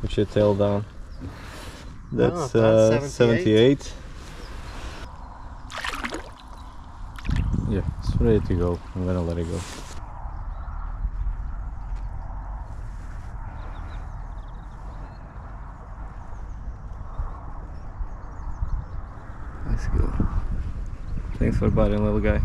Put your tail down. That's Oh, uh, 78. 78. Yeah, it's ready to go. I'm gonna let it go. Let's go. Thanks for biting, little guy.